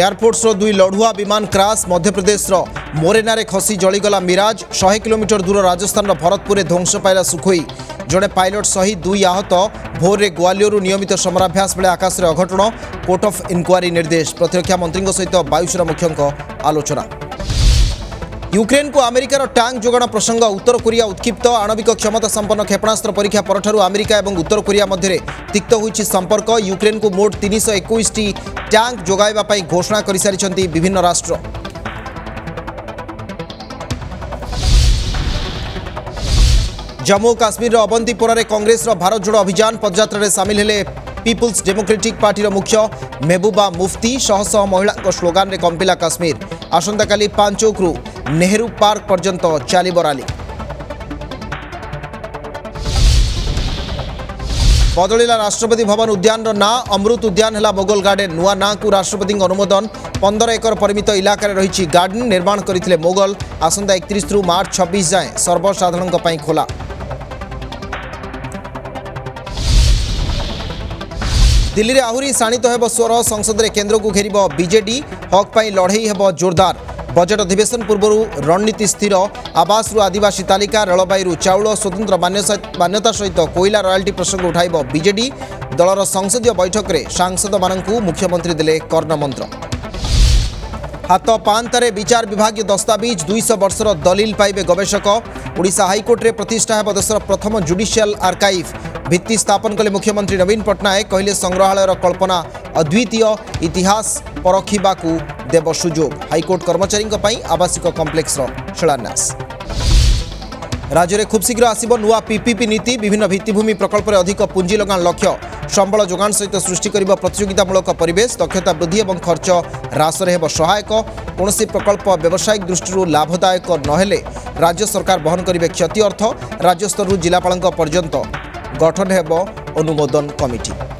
ଏୟାରପୋର୍ଟର ଦୁଇ ଲଢ଼ୁଆ ବିମାନ କ୍ରାସ୍ ମଧ୍ୟପ୍ରଦେଶର ମୋରେନାରେ ଖସି ଜଳିଗଲା ମିରାଜ ଶହେ କିଲୋମିଟର ଦୂର ରାଜସ୍ଥାନର ଭରତପୁରରେ ଧ୍ୱଂସ ପାଇଲା ସୁଖୋଇ ଜଣେ ପାଇଲଟ୍ ସହିତ ଦୁଇ ଆହତ ଭୋରରେ ଗ୍ୱାଲିୟରରୁ ନିୟମିତ ସମରାଭ୍ୟାସ ବେଳେ ଆକାଶରେ ଅଘଟଣ କୋର୍ଟ ଅଫ୍ ଇନକ୍ୱାରୀ ନିର୍ଦ୍ଦେଶ ପ୍ରତିରକ୍ଷା ମନ୍ତ୍ରୀଙ୍କ ସହିତ ବାୟୁସେନା ମୁଖ୍ୟଙ୍କ ଆଲୋଚନା ୟୁକ୍ରେନ୍କୁ ଆମେରିକାର ଟାଙ୍କ୍ ଯୋଗାଣ ପ୍ରସଙ୍ଗ ଉତ୍ତର କୋରିଆ ଉତ୍କ୍ଷିପ୍ତ ଆଣବିକ କ୍ଷମତା ସମ୍ପନ୍ନ କ୍ଷେପଣାସ୍ତ୍ର ପରୀକ୍ଷା ପରଠାରୁ ଆମେରିକା ଏବଂ ଉତ୍ତର କୋରିଆ ମଧ୍ୟରେ ତିକ୍ତ ହୋଇଛି ସମ୍ପର୍କ ୟୁକ୍ରେନ୍କୁ ମୋଟ ତିନିଶହ ଏକୋଇଶଟି ଟ୍ୟାଙ୍କ୍ ଯୋଗାଇବା ପାଇଁ ଘୋଷଣା କରିସାରିଛନ୍ତି ବିଭିନ୍ନ ରାଷ୍ଟ୍ର ଜମ୍ମୁ ଓ କାଶ୍ମୀରର ଅବନ୍ତିପୋରାରେ କଂଗ୍ରେସର ଭାରତ ଯୋଡ଼ ଅଭିଯାନ ପଦଯାତ୍ରାରେ ସାମିଲ ହେଲେ পিপুলস ডেমোক্রেটিক পার্টির মুখ্য মেহবুবা মুফতি শহ শহ মহিলা স্লোগানে কম্পিলা কাশ্মীর আসন্তকালি পাঞ্চৌক্রু ନେହେରୁ ପାର୍କ ପର୍ଯ୍ୟନ୍ତ ଚାଲିବ ରାଲି ବଦଳିଲା ରାଷ୍ଟ୍ରପତି ଭବନ ଉଦ୍ୟାନର ନାଁ ଅମୃତ ଉଦ୍ୟାନ ହେଲା ମୋଗଲ ଗାର୍ଡେନ୍ ନୂଆ ନାଁକୁ ରାଷ୍ଟ୍ରପତିଙ୍କ ଅନୁମୋଦନ ପନ୍ଦର ଏକର ପରିମିତ ଇଲାକାରେ ରହିଛି ଗାର୍ଡେନ୍ ନିର୍ମାଣ କରିଥିଲେ ମୋଗଲ ଆସନ୍ତା ଏକତିରିଶରୁ ମାର୍ଚ୍ଚ ଛବିଶ ଯାଏଁ ସର୍ବସାଧାରଣଙ୍କ ପାଇଁ ଖୋଲା দিল্লিরে আহরি শাণিত হব স্বর সংসদে কেন্দ্রক ঘেরব বিজেডি হক পাই লড়াই হব জোরদার ବଜେଟ୍ ଅଧିବେଶନ ପୂର୍ବରୁ ରଣନୀତି ସ୍ଥିର ଆବାସରୁ ଆଦିବାସୀ ତାଲିକା ରେଳବାଇରୁ ଚାଉଳ ସ୍ୱତନ୍ତ୍ର ମାନ୍ୟତା ସହିତ କୋଇଲା ରୟାଲ୍ଟି ପ୍ରସଙ୍ଗ ଉଠାଇବ ବିଜେଡି ଦଳର ସଂସଦୀୟ ବୈଠକରେ ସାଂସଦମାନଙ୍କୁ ମୁଖ୍ୟମନ୍ତ୍ରୀ ଦେଲେ କର୍ଣ୍ଣମନ୍ତ୍ର ହାତ ପାଆନ୍ତାରେ ବିଚାର ବିଭାଗୀୟ ଦସ୍ତାବିଜ ଦୁଇଶହ ବର୍ଷର ଦଲିଲ ପାଇବେ ଗବେଷକ ଓଡ଼ିଶା ହାଇକୋର୍ଟରେ ପ୍ରତିଷ୍ଠା ହେବ ଦେଶର ପ୍ରଥମ ଜୁଡିସିଆଲ ଆର୍କାଇଭ୍ ভিত্তি স্থাপন কলে মুখ্যমন্ত্রী নবীন পট্টনাক কহিলে সংগ্রহালয়ের কল্পনা অদ্বিতীয় ইতিহাস পরখিবা দেব সুযোগ হাইকোর্ট কর্মচারী আবাসিক কমপ্লেক্সর শিলান্যাস রাজ্যের খুব শীঘ্র আসব নূয়া পিপিপি নীতি বিভিন্ন ভিত্তিভূমি প্রকল্পের অধিক পুঞ্জি লগাণ লক্ষ্য সম্বল যোগাণ সহ সৃষ্টি করব প্রতিযোগিতামূলক পরিবেশ দক্ষতা বৃদ্ধি এবং খরচ হ্রাসরে হব সহায়ক কোণী প্রকল্প ব্যবসায়িক দৃষ্টি লাভদায়ক নহলে রাজ্য সরকার বহন করবে ক্ষতি অর্থ রাজ্যস্তরু জেলাপাল পর্যন্ত গঠন ହେବ ଅନୁମୋଦନ କମିଟି